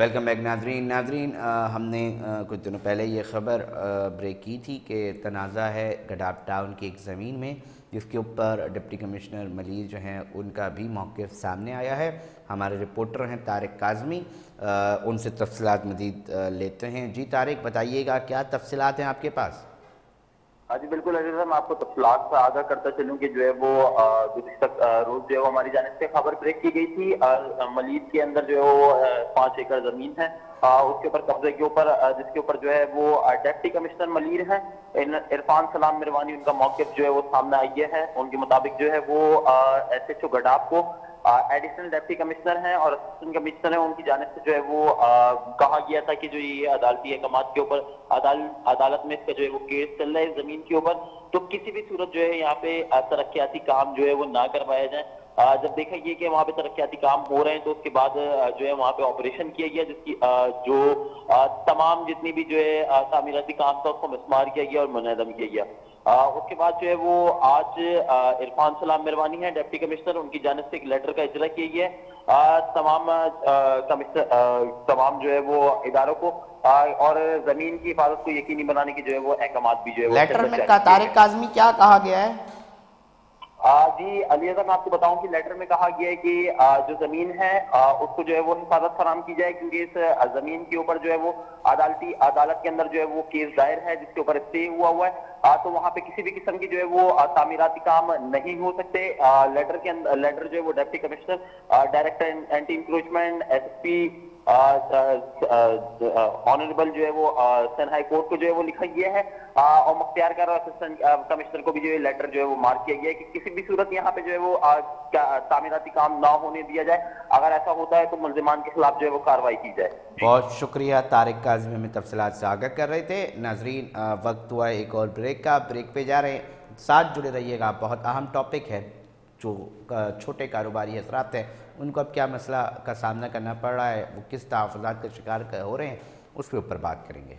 Welcome back नाजरीन। नाजरीन हमने आ, कुछ दिनों पहले ये ख़बर ब्रेक की थी कि तनाज़ा है गडाप टाउन की एक ज़मीन में जिसके ऊपर डिप्टी कमिश्नर मलिर जो हैं उनका भी मौक़ सामने आया है। हमारे रिपोर्टर हैं तारिक काजमी उनसे तफसलत मजीद लेते हैं। जी तारिक बताइएगा क्या तफसलत हैं आपके पास? हाँ जी, बिल्कुल अज़ीज़ मैं आपको तफसलात से आगाह करता चलूँ कि जो है वो तक रोज जो है वो हमारी जाने से खबर ब्रेक की गई थी मलीद के अंदर जो है वो पाँच एकड़ ज़मीन है उसके ऊपर कब्जे के ऊपर जिसके ऊपर जो है वो डेप्टी कमिश्नर मलिर है इरफान सलाम मिरवानी, उनका मौके जो है वो सामने आई है, उनके मुताबिक जो है वो एस एच ओ गडाब को एडिशनल डेप्टी कमिश्नर हैं और असिस्टेंट कमिश्नर हैं उनकी जानब से जो है वो कहा गया था कि जो ये अदालती अहकाम के ऊपर अदाल, अदालत में इसका जो है वो केस चल रहा है ज़मीन के ऊपर तो किसी भी सूरत जो है यहाँ पे तरक्याती काम जो है वो ना करवाया जाए। जब देखा ये कि वहाँ पे तरक्याती काम हो रहे हैं तो उसके बाद जो है वहाँ पे ऑपरेशन किया गया जिसकी जो तमाम जितनी भी जो है तामीराती काम था उसको मिसमार किया गया और मुनदम किया गया। उसके बाद जो है वो आज इरफान सलाम मेहरबानी है डिप्टी कमिश्नर उनकी जानब से एक लेटर का इजरा किया गया। तमाम कमिश्नर तमाम जो है वो इदारों को और ज़मीन की हिफाजत को यकीनी बनाने की जो है वो अहकाम भी जो है लेटर में तारिक काजमी क्या कहा गया है? जी अलियाजा मैं आपको बताऊँ कि लेटर में कहा गया है कि जो ज़मीन है उसको जो है वो हिफाजत फराम की जाए, क्योंकि इस ज़मीन के ऊपर जो है वो अदालती, अदालत के अंदर जो है वो केस दायर है, जिसके ऊपर स्टे हुआ हुआ है। तो वहाँ पे किसी भी किस्म की जो है वो तामीराती काम नहीं हो सकते। लेटर के अंदर लेटर जो है वो deputy commissioner director anti encroachment S P honourable जो है वो सन हाई कोर्ट को जो है वो लिखा गया है। और मुख्तियार कर कमिश्नर को भी जो है लेटर जो है वो मार्क किया गया है कि किसी भी सूरत यहाँ पे जो है वो तामीराती काम ना होने दिया जाए। अगर ऐसा होता है तो मुलजमान के खिलाफ जो है वो कार्रवाई की जाए। बहुत शुक्रिया, तारिक काजमी में तफसलात से आगाह कर रहे थे। नाजरीन वक्त हुआ एक और ब्रेक का। ब्रेक पे जा रहे हैं। साथ जुड़े रहिएगा, बहुत अहम टॉपिक है। जो छोटे कारोबारी हजरात हैं, उनको अब क्या मसला का सामना करना पड़ रहा है? वो किस तहफ़ात का शिकार हो रहे हैं? उसके ऊपर बात करेंगे।